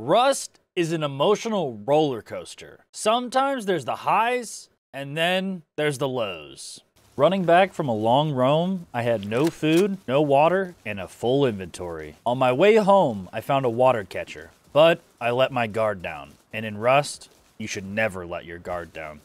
Rust is an emotional roller coaster. Sometimes there's the highs, and then there's the lows. Running back from a long roam, I had no food, no water, and a full inventory. On my way home, I found a water catcher, but I let my guard down. And in Rust, you should never let your guard down.